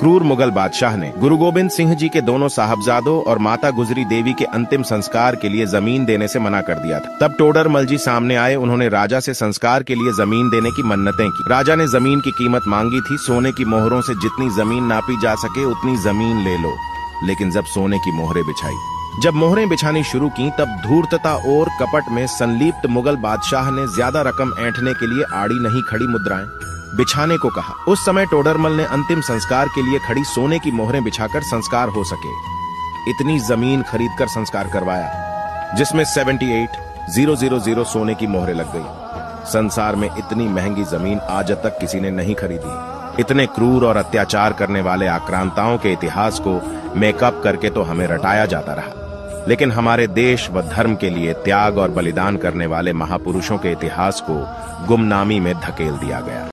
क्रूर मुगल बादशाह ने गुरु गोबिंद सिंह जी के दोनों साहबजादों और माता गुजरी देवी के अंतिम संस्कार के लिए ज़मीन देने से मना कर दिया था। तब टोडर मल जी सामने आए, उन्होंने राजा से संस्कार के लिए ज़मीन देने की मन्नतें की। राजा ने ज़मीन की कीमत मांगी थी, सोने की मोहरों से जितनी ज़मीन नापी जा सके, उतनी ज़मीन ले लो। लेकिन जब सोने की मोहरे बिछाई जब मोहरें बिछानी शुरू की, तब धूर्तता और कपट में संलिप्त मुगल बादशाह ने ज़्यादा रकम ऐंठने के लिए आड़ी नहीं खड़ी मुद्राएँ। बिछाने को कहा। उस समय टोडरमल ने अंतिम संस्कार के लिए खड़ी सोने की मोहरें बिछाकर संस्कार हो सके। इतनी ज़मीन खरीदकर संस्कार करवाया, जिसमें 78 ज़ीरो ज़ीरो ज़ीरो सोने की मोहरें लग गई। संसार में इतनी महँगी ज़मीन आज तक किसी ने नहीं खरीदी। इतने क्रूर और अत्याचार करने वाले आक्रांताओं के इतिहास को मेकअप करके तो हमें रटाया जाता रहा। लेकिन हमारे देश व धर्म के लिए त्याग और बलिदान करने वाले महापुरुषों के इतिहास को गुमनामी में धकेल दिया गया।